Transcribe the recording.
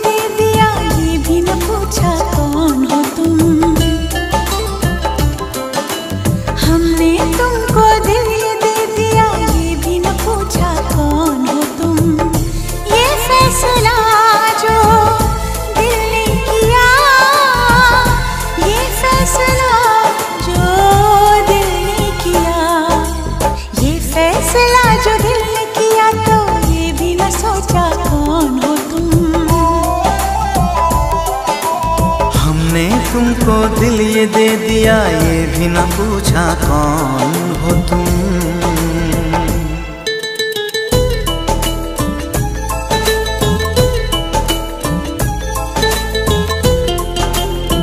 दे दिया हमने तुमको दे दिया भी न पूछा कौन हो तुम। ये फैसला जो किया फैसला जो किया, ये फैसला जो दिल सोचा कौन हो तुम। हमने तुमको दिल ये दे दिया, ये भी न पूछा कौन हो तुम।